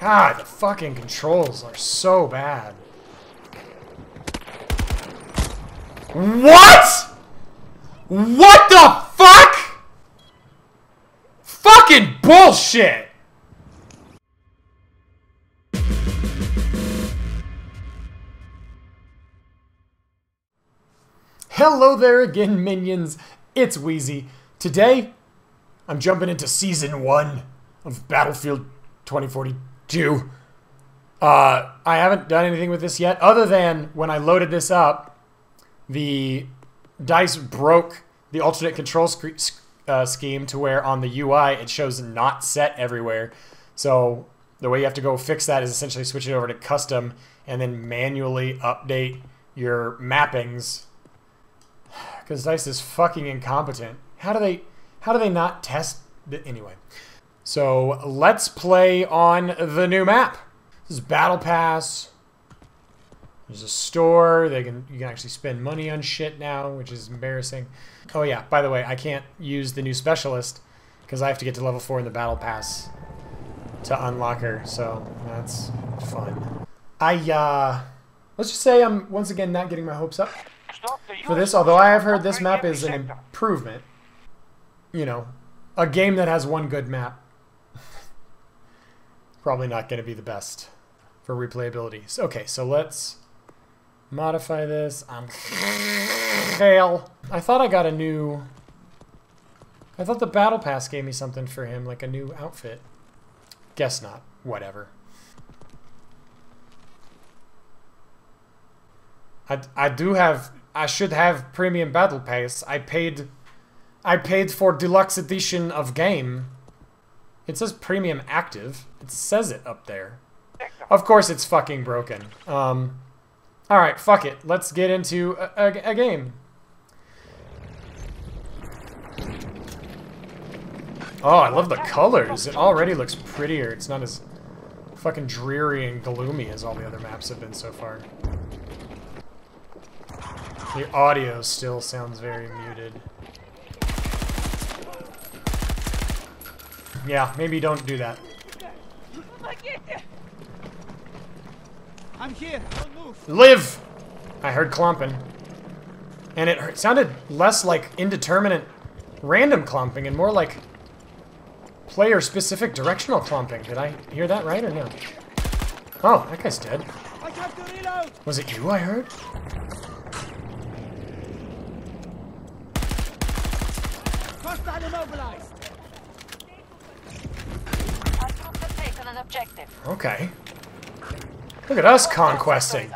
God, the fucking controls are so bad. What? What the fuck? Fucking bullshit! Hello there again, minions. It's Wheezy. Today, I'm jumping into Season 1 of Battlefield 2042. Uh, I haven't done anything with this yet, other than when I loaded this up, the Dice broke the alternate control uh, scheme to where on the UI it shows not set everywhere. So the way you have to go fix that is essentially switch it over to custom and then manually update your mappings because Dice is fucking incompetent. How do they how do they not test the, anyway? So let's play on the new map. This is Battle Pass. There's a store. They can you can actually spend money on shit now, which is embarrassing. Oh yeah, by the way, I can't use the new specialist because I have to get to level four in the Battle Pass to unlock her. So that's fun. I uh, let's just say I'm once again not getting my hopes up for this, although I have heard this map is an improvement. You know, a game that has one good map. Probably not going to be the best for replayability. So, okay, so let's modify this. I'm Hale. I thought I got a new... I thought the Battle Pass gave me something for him, like a new outfit. Guess not. Whatever. I, I do have I should have premium battle pass. I paid I paid for deluxe edition of game. It says premium active. It says it up there. Of course it's fucking broken. Um Alright, fuck it. Let's get into a, a, a game. Oh, I love the colors. It already looks prettier. It's not as fucking dreary and gloomy as all the other maps have been so far. The audio still sounds very muted. Yeah, maybe don't do that. I'm here. Don't move. Live! I heard clomping. And it sounded less like indeterminate random clomping and more like player-specific directional clomping. Did I hear that right or no? Oh, that guy's dead. I have to reload. Was it you I heard? Hostile immobilized. Our troops have taken an objective. Okay. Look at us conquesting.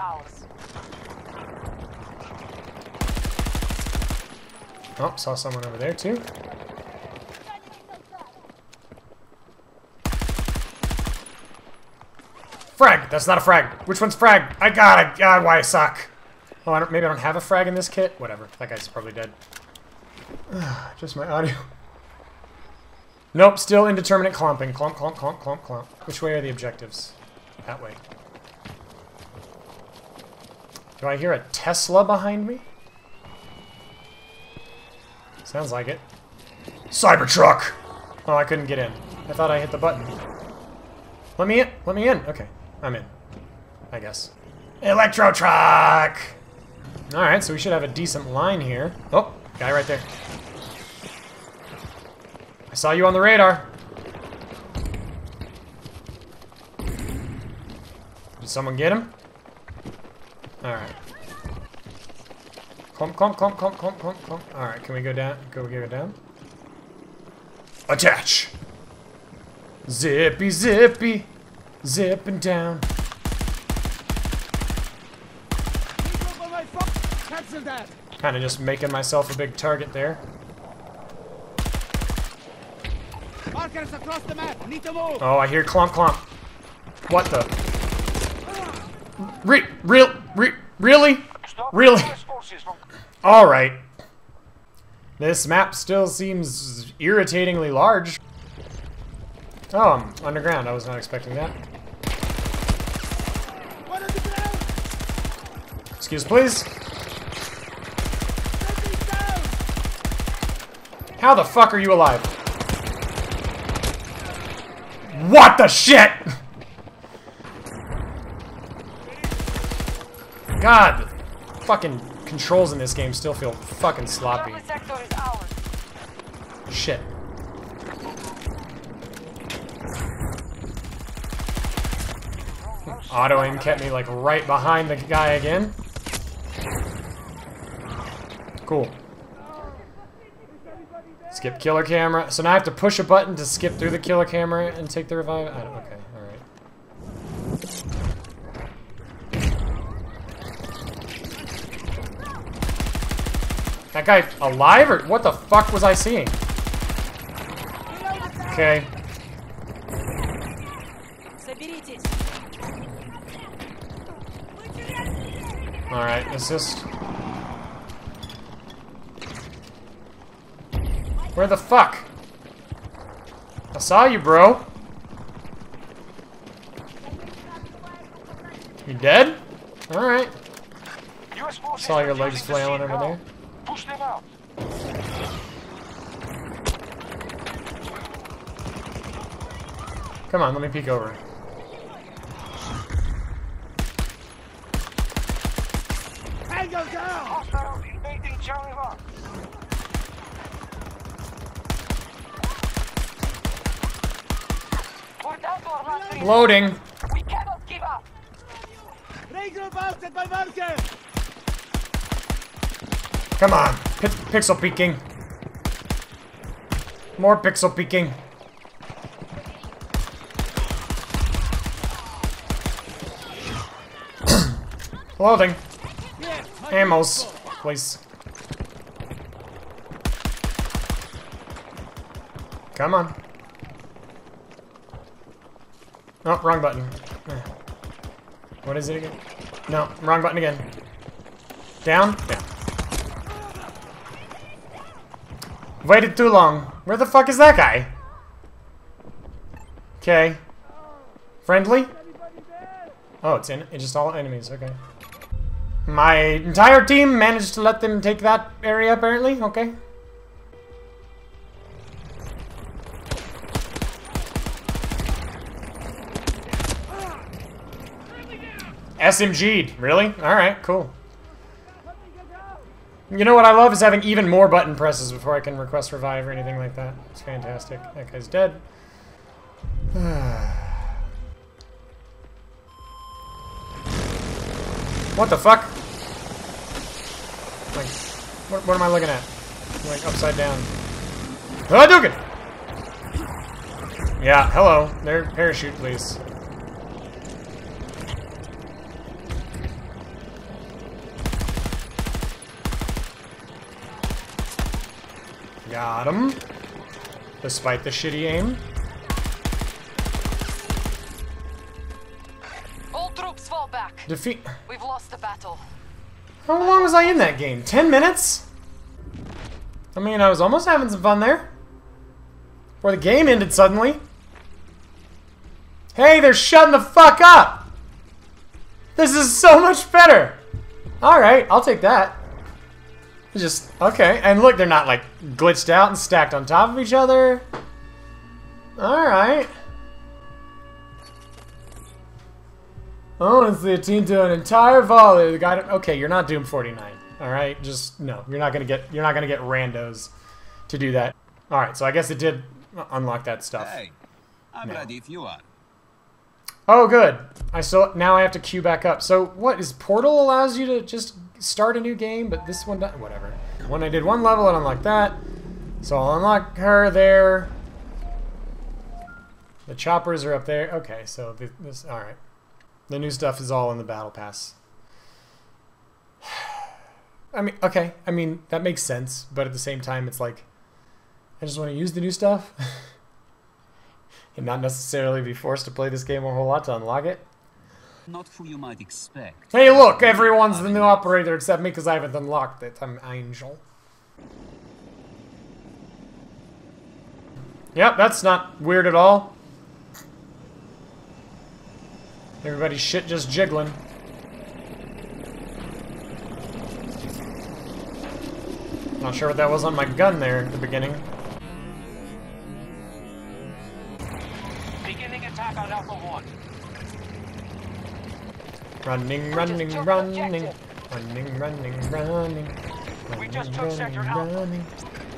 Oh, saw someone over there too. Frag! That's not a frag. Which one's frag? I got it. God, why I suck. Oh, I don't, maybe I don't have a frag in this kit. Whatever. That guy's probably dead. Just my audio. Nope, still indeterminate clomping. Clomp, clomp, clomp, clomp, clomp. Which way are the objectives? That way. Do I hear a Tesla behind me? Sounds like it. Cybertruck! Oh, I couldn't get in. I thought I hit the button. Let me in. Let me in. Okay, I'm in. I guess. Electro truck! Alright, so we should have a decent line here. Oh, guy right there. I saw you on the radar. Did someone get him? Alright. Clump, clump, clump, clump, clump, clump, clump. Alright, can we go down? Go, go down? Attach! Zippy, zippy, zipping down. Regroup on my phone. Cancel that. Kind of just making myself a big target there. Across the map. Need to move. Oh, I hear clomp, clomp. What the? Re real, re really? Really? All right. This map still seems irritatingly large. Oh, I'm underground. I was not expecting that. Excuse, please. How the fuck are you alive? What the shit? God, fucking controls in this game still feel fucking sloppy. Shit. Auto aim kept me like right behind the guy again. Cool. Skip killer camera. So now I have to push a button to skip through the killer camera and take the revive? I don't, okay, alright. That guy alive or what the fuck was I seeing? Okay. Alright, assist. Where the fuck? I saw you, bro. You dead? Alright. Saw your legs flailing over there. Push them out. Come on, let me peek over. Tango down! Hostiles invading Charlie Rock. We're down to our last three. Loading. We cannot give up. Regroup outside my marker! Come on. Pi pixel peeking. More pixel peeking. Loading. Here, Ammos, please. Come on. Oh, wrong button. What is it again? No, wrong button again. Down? Down. Waited too long. Where the fuck is that guy? Okay. Friendly? Oh, it's in. It's just all enemies. Okay. My entire team managed to let them take that area, apparently. Okay. SMG'd. Really? Alright, cool. You know what I love is having even more button presses before I can request revive or anything like that. It's fantastic. That guy's dead. what the fuck? Like, what, what am I looking at? Like, upside down. Hadouken! Yeah, hello. There, parachute, please. Got him. Despite the shitty aim. All troops fall back. Defeat. We've lost the battle. How long was I in that game? Ten minutes? I mean, I was almost having some fun there. Before the game ended suddenly. Hey, they're shutting the fuck up! This is so much better! Alright, I'll take that. Just, okay. And look, they're not, like, glitched out and stacked on top of each other. Alright. Honestly, a team to an entire volley. The guy. Okay, you're not Doom 49. All right, just no. You're not gonna get. You're not gonna get randos to do that. All right, so I guess it did unlock that stuff. Hey, I'm No. ready if you are. Oh, good. I still now I have to queue back up. So what is Portal allows you to just start a new game, but this one doesn't. Whatever. When I did one level, it unlocked that. So I'll unlock her there. The choppers are up there. Okay, so th- this. All right. The new stuff is all in the battle pass. I mean, okay. I mean that makes sense, but at the same time, it's like I just want to use the new stuff. and not necessarily be forced to play this game a whole lot to unlock it. Not who you might expect. Hey, look, everyone's the new operator except me because I haven't unlocked it. I'm Angel. Yep, that's not weird at all. Everybody's shit just jiggling. Not sure what that was on my gun there at the beginning. Beginning attack on Alpha 1. Running, running, running. Running, running, running. We just took sector running, running,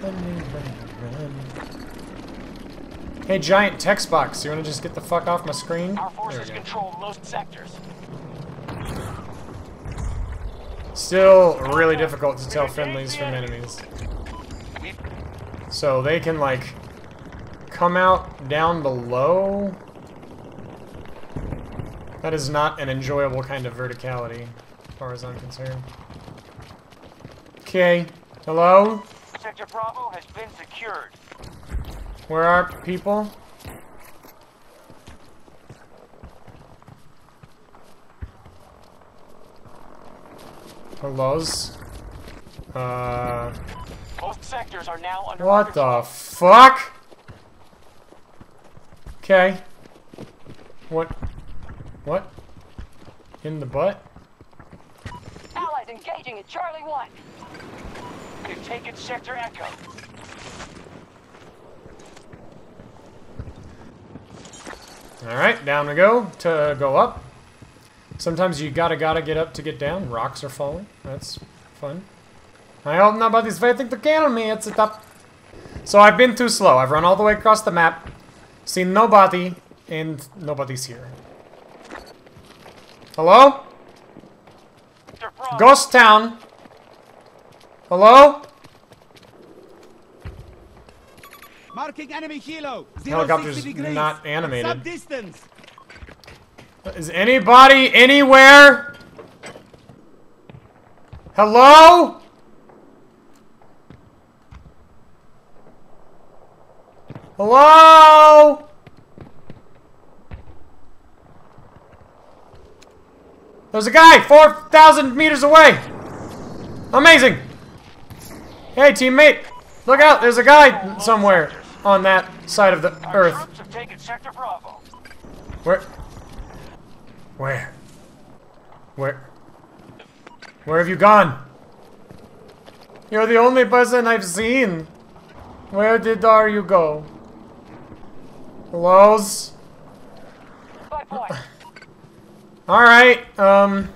running, running, running. Hey, giant text box. You want to just get the fuck off my screen? Our forces control most sectors. Still really difficult to tell friendlies from enemies. So they can, like, come out down below. That is not an enjoyable kind of verticality, as far as I'm concerned. Okay. Hello? sector Bravo has been secured. Where are people? Hellos? Uh... Most sectors are now under What the fuck? Okay. What? What? In the butt? Allies engaging at Charlie 1. We've taken sector Echo. Alright, down we go to go up. Sometimes you gotta gotta get up to get down. Rocks are falling. That's fun. I hope nobody's waiting to kill me. It's a top. So I've been too slow. I've run all the way across the map, seen nobody, and nobody's here. Hello? Ghost Town. Hello? Marking enemy helo. Helicopter's 060 degrees. not animated. Distance. Is anybody anywhere? Hello? Hello? There's a guy 4,000 meters away. Amazing. Hey, teammate. Look out. There's a guy somewhere on that side of the earth. Where? Where? Where? Where have you gone? You're the only person I've seen. Where did are you go? Hellos? Alright, um...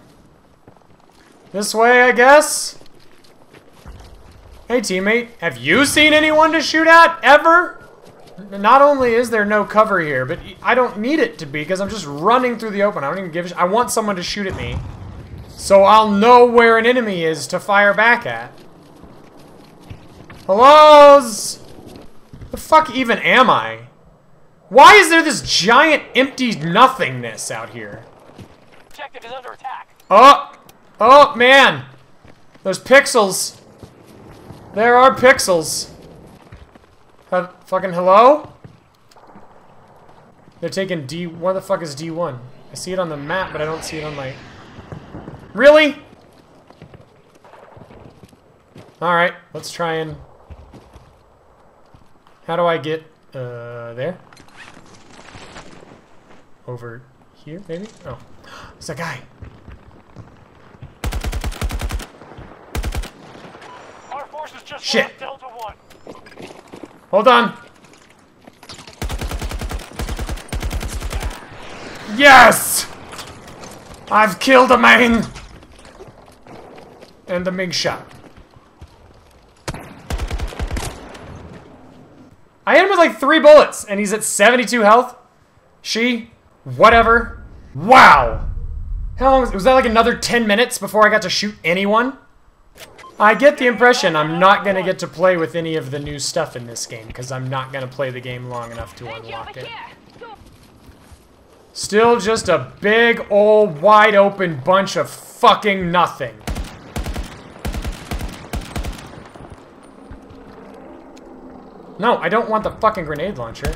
This way, I guess? Hey, teammate. Have you seen anyone to shoot at, ever? Not only is there no cover here, but I don't need it to be, because I'm just running through the open. I don't even give I want someone to shoot at me. So I'll know where an enemy is to fire back at. Hellos? The fuck even am I? Why is there this giant empty nothingness out here? Objective is under attack. Oh! Oh, man! There's pixels. There are pixels. Uh, fucking hello? They're taking D... Where the fuck is D1? I see it on the map, but I don't see it on my... Really? Alright, let's try and... How do I get, uh, there? Over here, maybe? Oh. It's a guy. Our forces just Shit. Delta 1. Hold on. Yes! I've killed a main! And the big shot. I hit him with like three bullets, and he's at 72 health. She, whatever. Wow! How long was, was that like another 10 minutes before I got to shoot anyone? I get the impression I'm not going to get to play with any of the new stuff in this game, because I'm not going to play the game long enough to unlock it. Still just a big, old, wide open bunch of fucking nothing. No, I don't want the fucking grenade launcher.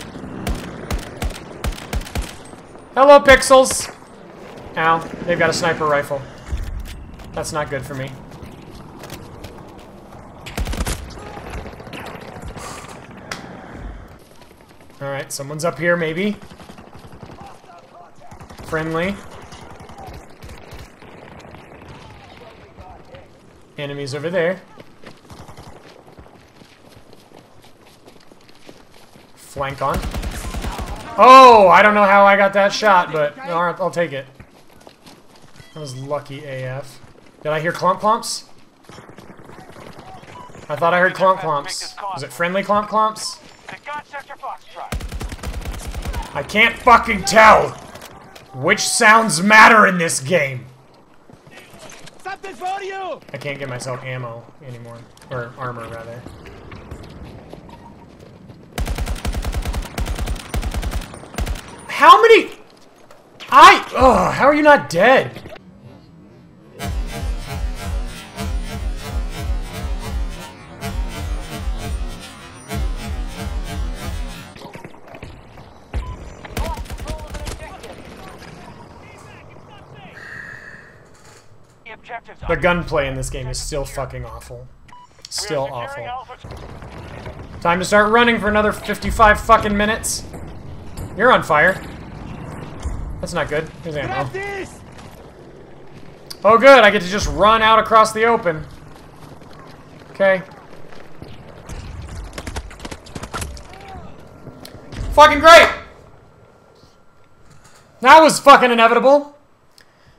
Hello, Pixels! Ow, they've got a sniper rifle. That's not good for me. Alright, someone's up here, maybe. Friendly. Enemies over there. Flank on. Oh, I don't know how I got that shot, but I'll take it. That was lucky AF. Did I hear clomp clomps? I thought I heard clomp clomps. Was it friendly clomp clomps? They got Sector Foxtrot. I can't fucking tell which sounds matter in this game. Something for you! I can't get myself ammo anymore. Or armor, rather. How many... I... Ugh, how are you not dead? The gunplay in this game is still fucking awful. Still awful. Time to start running for another 55 fucking minutes. You're on fire. That's not good. Here's ammo. Oh good, I get to just run out across the open. Okay. Fucking great! That was fucking inevitable.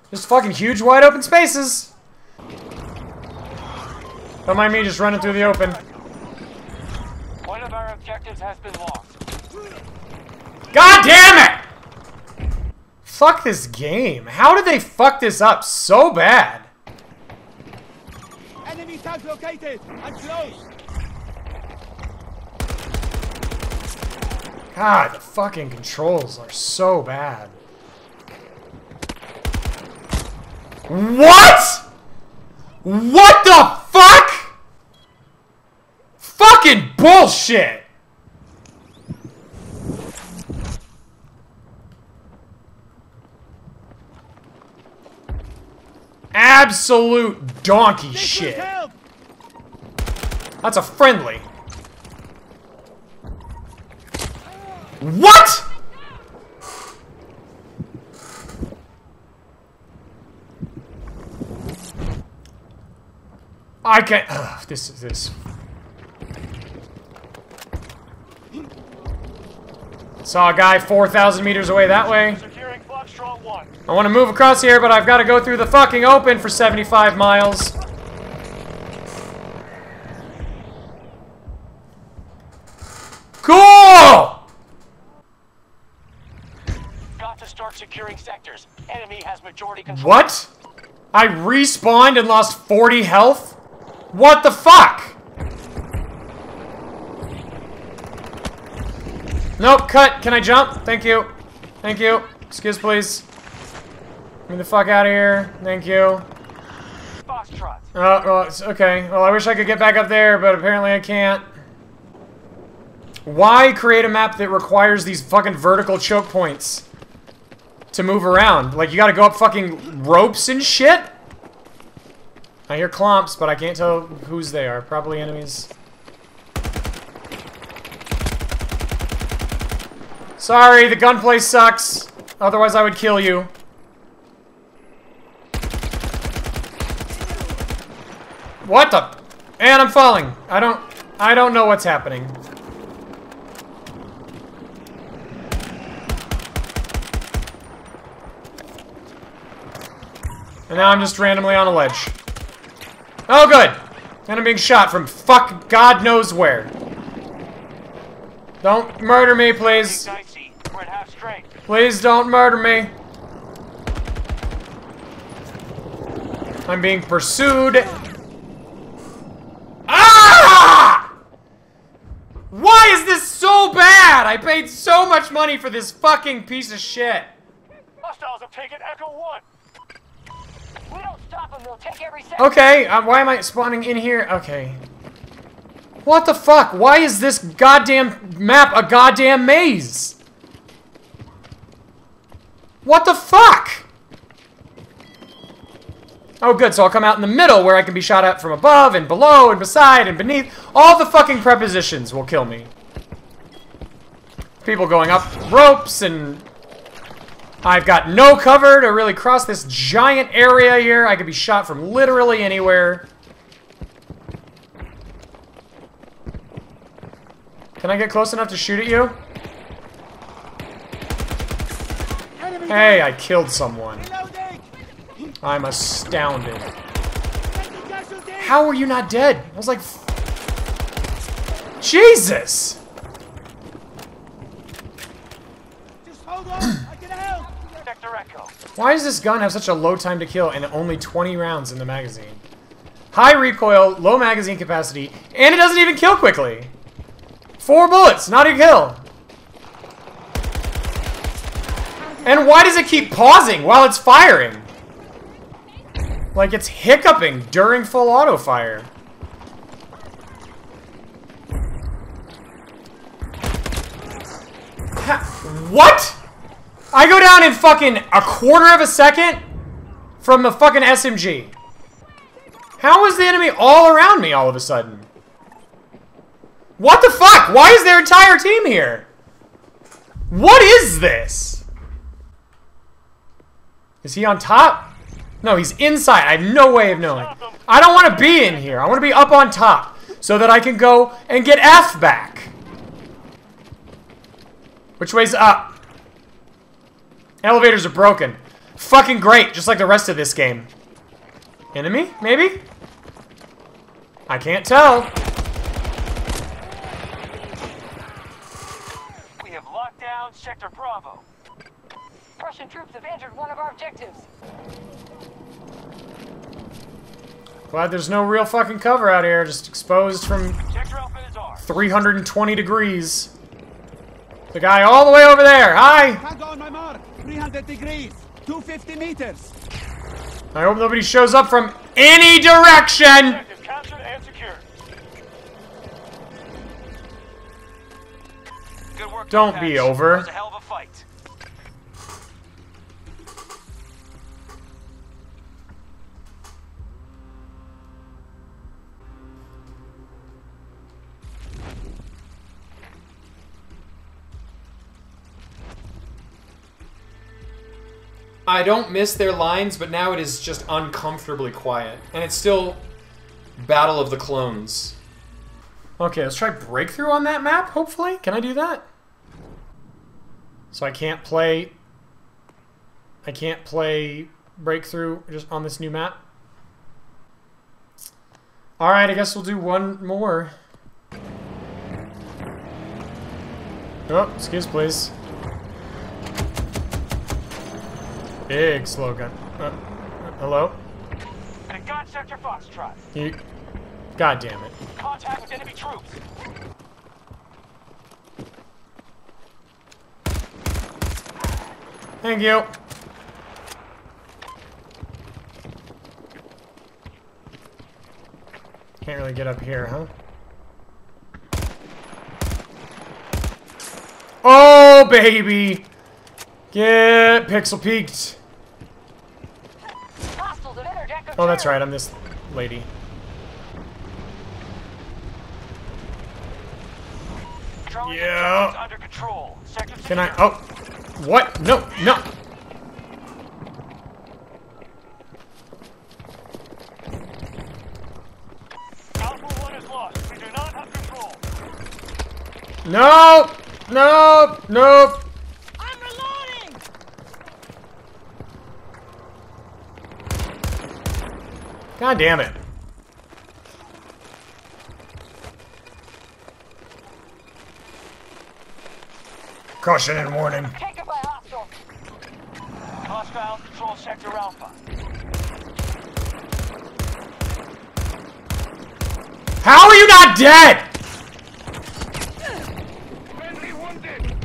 Just fucking huge wide open spaces. Don't mind me just running through the open. One of our objectives has been lost. God damn it! Fuck this game. How did they fuck this up so bad? Enemy tank located! I'm close! God, the fucking controls are so bad. What? What the fuck? Fucking bullshit! Absolute donkey This shit. That's a friendly. What? I can't. Ugh, this is this. Saw a guy 4,000 meters away that way. Securing Foxtrot 1. I want to move across here, but I've got to go through the fucking open for 75 miles. Cool! Got to start securing sectors. Enemy has majority control. What? I respawned and lost 40 health? What the fuck? Nope, cut. Can I jump? Thank you. Thank you. Excuse, please. Get me the fuck out of here. Thank you. Oh, well, it's okay. Well, I wish I could get back up there, but apparently I can't. Why create a map that requires these fucking vertical choke points to move around? Like, you gotta go up fucking ropes and shit? I hear clomps, but I can't tell whose they are. Probably enemies. Sorry, the gunplay sucks. Otherwise, I would kill you. What the? And I'm falling. I don't. I don't know what's happening. And now I'm just randomly on a ledge. Oh, good. And I'm being shot from fuck God knows where. Don't murder me, please. Please don't murder me. I'm being pursued. Ah! Why is this so bad? I paid so much money for this fucking piece of shit. Hostiles have taken Echo 1. We don't stop them, they'll take every second. Okay, uh, why am I spawning in here? Okay. What the fuck? Why is this goddamn map a goddamn maze? What the fuck? Oh, good, so I'll come out in the middle where I can be shot at from above and below and beside and beneath. All the fucking prepositions will kill me. People going up ropes and I've got no cover to really cross this giant area here. I could be shot from literally anywhere. Can I get close enough to shoot at you? Hey, I killed someone. I'm astounded. How are you not dead? I was like, Jesus! Just hold on! I can help! Sector Echo. Why does this gun have such a low time to kill and only 20 rounds in the magazine? High recoil, low magazine capacity, and it doesn't even kill quickly. Four bullets, not a kill. And why does it keep pausing while it's firing? Like it's hiccuping during full auto fire. Ha- What? I go down in fucking a quarter of a second from the fucking SMG. How is the enemy all around me all of a sudden? What the fuck? Why is their entire team here? What is this? Is he on top? No, he's inside. I have no way of knowing. I don't want to be in here. I want to be up on top so that I can go and get F back. Which way's up? Elevators are broken. Fucking great, just like the rest of this game. Enemy, maybe? I can't tell. We have locked down Sector Bravo. Russian troops have entered one of our objectives. Glad there's no real fucking cover out here, just exposed from Sector Alpha is ours. 320 degrees. The guy all the way over there. Hi. Hang on my mark! 300 degrees! 250 meters! I hope nobody shows up from any direction. Objective captured and secured. Good work. Don't be Patch. over. I don't miss their lines, but now it is just uncomfortably quiet. And it's still Battle of the Clones. Okay, let's try Breakthrough on that map, hopefully. Can I do that? So I can't play... I can't play Breakthrough just on this new map? Alright, I guess we'll do one more. Oh, excuse please. Big slogan. Uh, hello? And got Sector Foxtrot. You. God damn it. Contact with enemy troops. Thank you. Can't really get up here, huh? Oh, baby! Get pixel peeked. Oh, that's right. I'm this lady. Yeah. Can I? Oh, what? No, no. Alpha 1 is lost. We do not have control. No, no, no. I'm reloading! God damn it. Caution and warning. Taken by hostile. Hostiles control Sector Alpha. How are you not dead? Friendly wounded.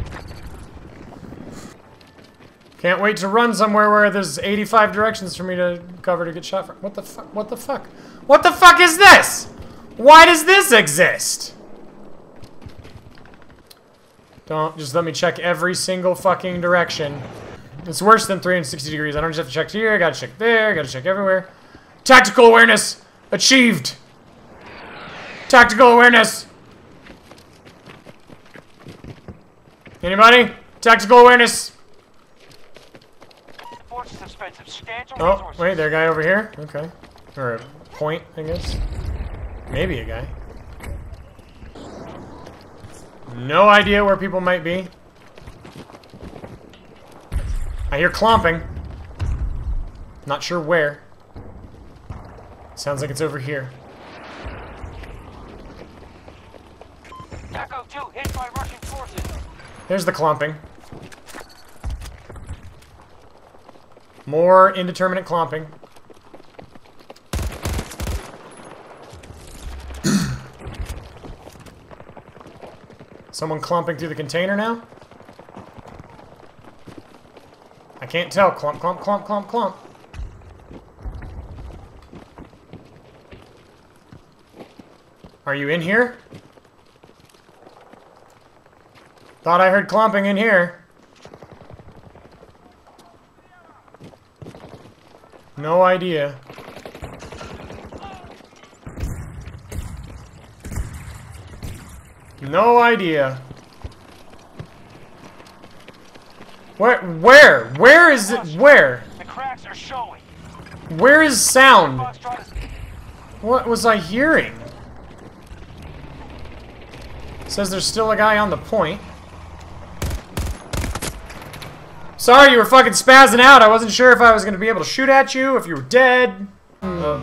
Can't wait to run somewhere where there's 85 directions for me to cover to get shot from. What the fuck? What the fuck? What the fuck is this? Why does this exist? Don't just let me check every single fucking direction. It's worse than 360 degrees. I don't just have to check here. I gotta check there. I gotta check everywhere. Tactical awareness achieved. Tactical awareness. Anybody? Tactical awareness. Force is expensive. Scan to Oh, wait, there a guy over here? Okay. Or a point, I guess. Maybe a guy. No idea where people might be. I hear clomping. Not sure where. Sounds like it's over here. Echo 2 hit by Russian forces. There's the clumping. More indeterminate clumping. Someone clumping through the container now? I can't tell. Clump, clump, clump, clump, clump. Are you in here? Thought I heard clumping in here. No idea. No idea. Where? Where? Where is it? Where? The cracks are showing. Where is sound? What was I hearing? Says there's still a guy on the point. Sorry, you were fucking spazzing out. I wasn't sure if I was gonna be able to shoot at you, if you were dead. The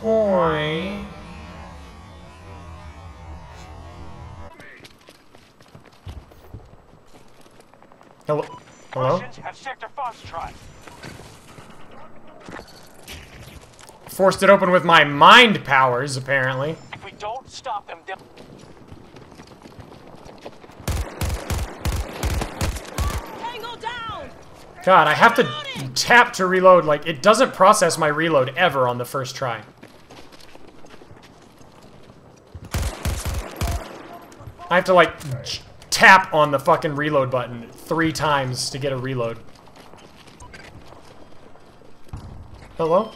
point. Hello? Hello? Sector Foxtrot. Forced it open with my mind powers, apparently. If we don't stop them, they'll... Tango down! God, I have to tap to reload. Like, it doesn't process my reload ever on the first try. I have to, like, j- tap on the fucking reload button three times to get a reload. Hello?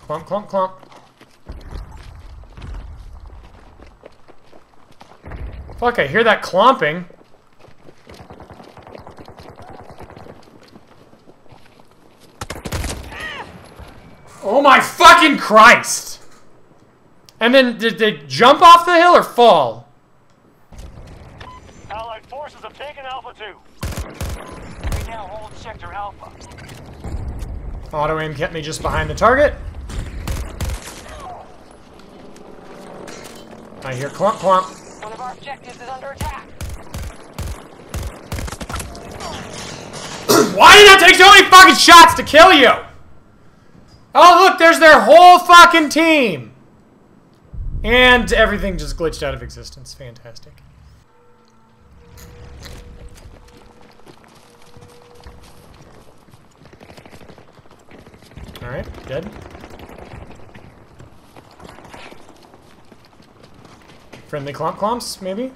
Clump, clump, clump. Fuck, I hear that clomping. Oh my fucking Christ! And then did they jump off the hill or fall? Allied forces have taken Alpha 2. We now hold Sector Alpha. Auto aim kept me just behind the target. I hear clump clump. One of our objectives is under attack. Why did that take so many fucking shots to kill you? Oh look, there's their whole fucking team. And everything just glitched out of existence. Fantastic. Alright, dead. Friendly clomp clomps, maybe?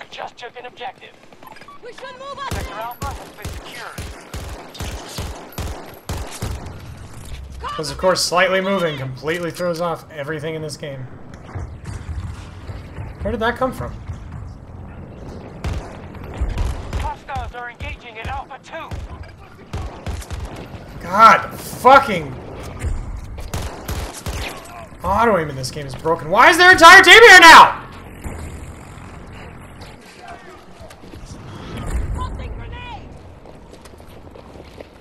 We just took an objective. We should move up! Sector Alpha has been secured. Because, of course, slightly moving completely throws off everything in this game. Where did that come from? Hostiles are engaging at Alpha 2. God, fucking auto aim in this game is broken. Why is their entire team here now? Tossing grenade!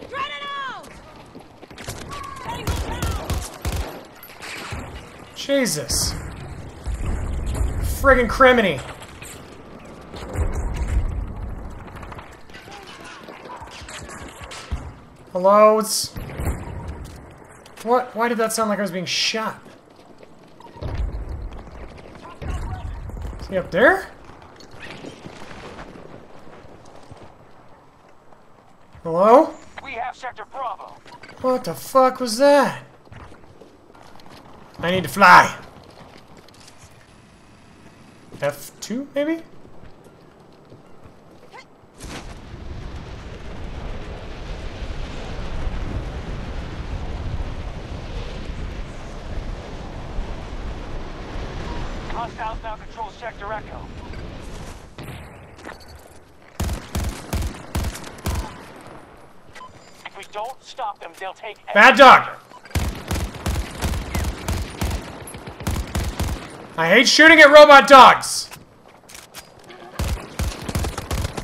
Grenade out! Tango down! Jesus. Friggin' criminy. Hello? It's... What? Why did that sound like I was being shot? Is he up there? Hello? We have Sector Bravo. What the fuck was that? I need to fly. F2, maybe? Hostiles now control Sector Echo. If we don't stop them, they'll take Bad dog! I hate shooting at robot dogs!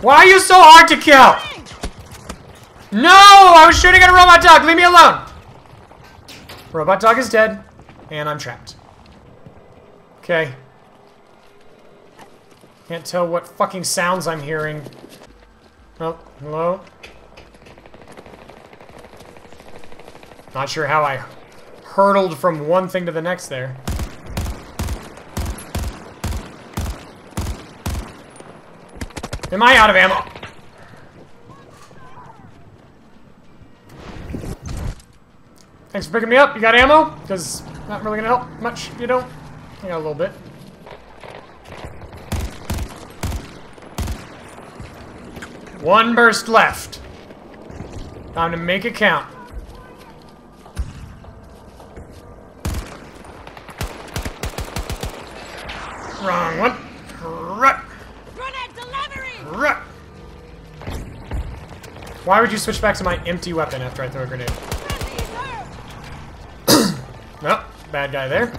Why are you so hard to kill? No! I was shooting at a robot dog! Leave me alone! Robot dog is dead, and I'm trapped. Okay. Can't tell what fucking sounds I'm hearing. Oh, hello? Not sure how I hurtled from one thing to the next there. Am I out of ammo? Thanks for picking me up. You got ammo? Because not really gonna help much you don't. I got a little bit. One burst left. Time to make it count. Wrong one. Why would you switch back to my empty weapon after I throw a grenade? Friendly is hurt! Nope, bad guy there.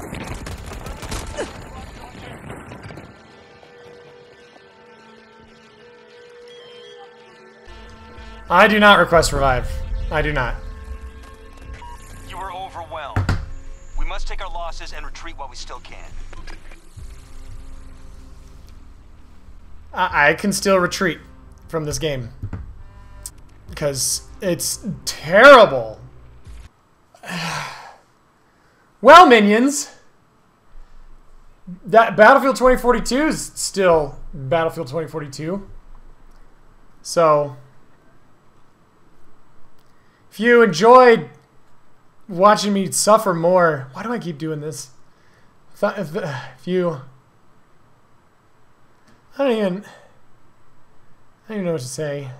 I do not request revive. I do not. You were overwhelmed. We must take our losses and retreat while we still can. I, I can still retreat from this game. Because it's terrible. well, minions. That Battlefield 2042 is still Battlefield 2042. So, if you enjoyed watching me suffer more, why do I keep doing this? If, if, you I don't even. I don't even know what to say.